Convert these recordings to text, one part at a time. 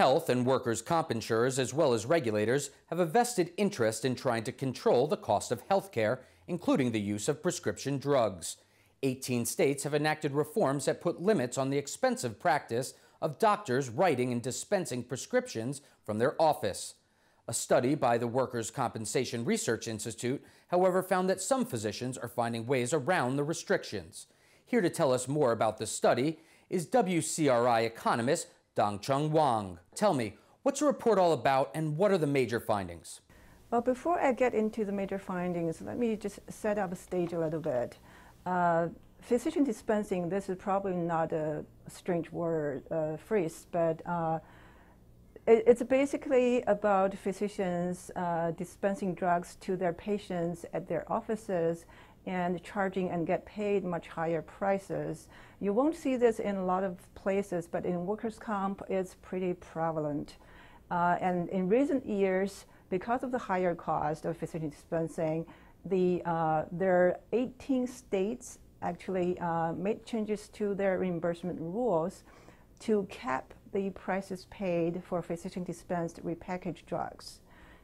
Health and workers' comp insurers, as well as regulators, have a vested interest in trying to control the cost of health care, including the use of prescription drugs. 18 states have enacted reforms that put limits on the expensive practice of doctors writing and dispensing prescriptions from their office. A study by the Workers' Compensation Research Institute, however, found that some physicians are finding ways around the restrictions. Here to tell us more about the study is WCRI economist Dongchun Wang. Tell me, what's the report all about and what are the major findings? Well, before I get into the major findings, let me just set up a stage a little bit. Uh, physician dispensing, this is probably not a strange word, uh, phrase, but uh, it, it's basically about physicians uh, dispensing drugs to their patients at their offices and charging and get paid much higher prices. You won't see this in a lot of places, but in workers' comp, it's pretty prevalent. Uh, and in recent years, because of the higher cost of physician dispensing, the, uh, there are 18 states actually uh, made changes to their reimbursement rules to cap the prices paid for physician dispensed repackaged drugs.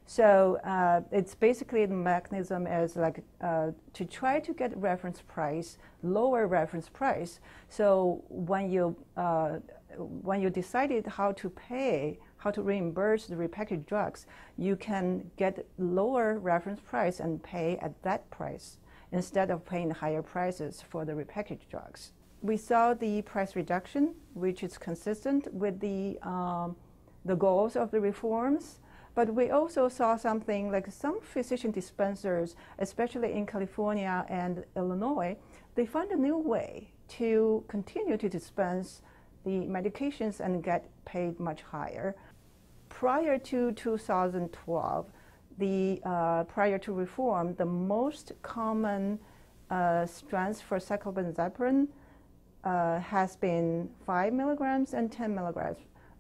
So uh, it's basically the mechanism is like uh, to try to get reference price, lower reference price. So when you uh, when you decided how to pay, how to reimburse the repackaged drugs, you can get lower reference price and pay at that price instead of paying higher prices for the repackaged drugs. We saw the price reduction, which is consistent with the um, the goals of the reforms. But we also saw something like some physician dispensers, especially in California and Illinois, they found a new way to continue to dispense the medications and get paid much higher. Prior to 2012, the uh, prior to reform, the most common uh, strength for cyclobenzaprine uh, has been 5 milligrams and 10 milligrams.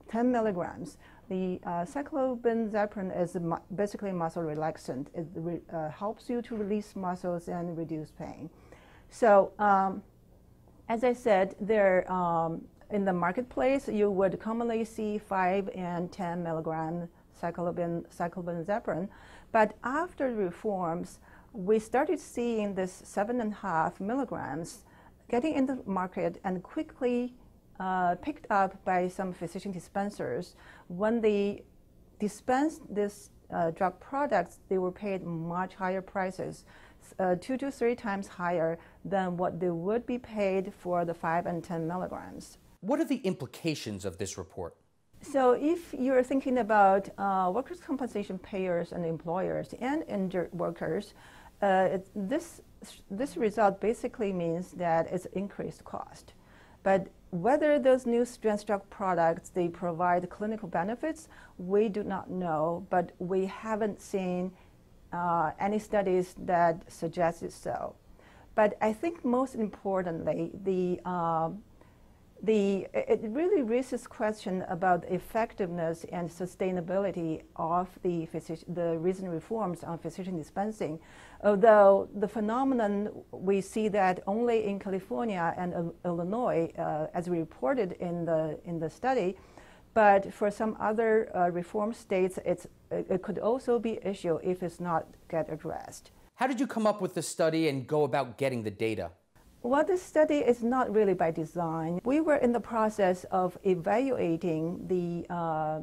10 milligrams. The uh, cyclobenzaprine is basically muscle relaxant. It re uh, helps you to release muscles and reduce pain. So, um, as I said, there um, in the marketplace, you would commonly see 5 and 10 milligram cycloben, cyclobenzaprine. But after reforms, we started seeing this 7.5 milligrams getting in the market and quickly uh, picked up by some physician dispensers. When they dispensed this uh, drug products, they were paid much higher prices, uh, two to three times higher than what they would be paid for the five and 10 milligrams. What are the implications of this report? So, if you're thinking about uh, workers' compensation payers and employers and injured workers, uh, this this result basically means that it's increased cost. But whether those new strength drug products they provide clinical benefits, we do not know, but we haven't seen uh, any studies that suggest it so. But I think most importantly, the uh, the, it really raises question about the effectiveness and sustainability of the, the recent reforms on physician dispensing. Although the phenomenon, we see that only in California and uh, Illinois, uh, as we reported in the, in the study, but for some other uh, reform states, it's, it could also be issue if it's not get addressed. How did you come up with the study and go about getting the data? Well, this study is not really by design. We were in the process of evaluating the, uh,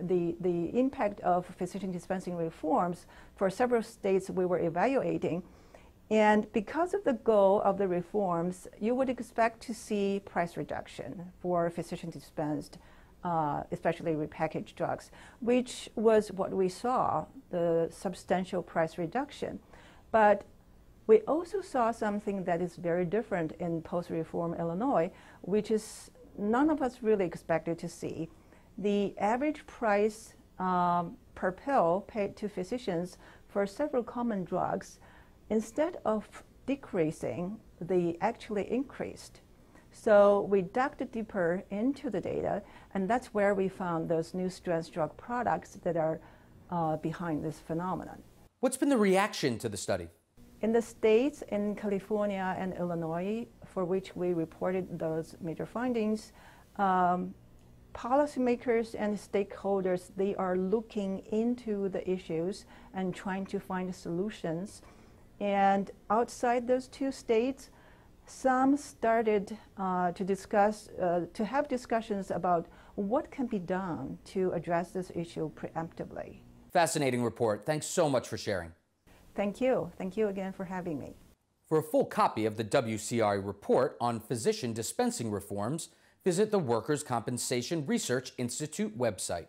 the, the impact of physician dispensing reforms for several states we were evaluating. And because of the goal of the reforms, you would expect to see price reduction for physician dispensed, uh, especially repackaged drugs, which was what we saw, the substantial price reduction. But we also saw something that is very different in post-reform Illinois, which is none of us really expected to see. The average price um, per pill paid to physicians for several common drugs, instead of decreasing, they actually increased. So we dug deeper into the data, and that's where we found those new strength drug products that are uh, behind this phenomenon. What's been the reaction to the study? In the states, in California and Illinois, for which we reported those major findings, um, policymakers and stakeholders, they are looking into the issues and trying to find solutions. And outside those two states, some started uh, to discuss, uh, to have discussions about what can be done to address this issue preemptively. Fascinating report. Thanks so much for sharing. Thank you. Thank you again for having me. For a full copy of the WCRI report on physician dispensing reforms, visit the Workers' Compensation Research Institute website.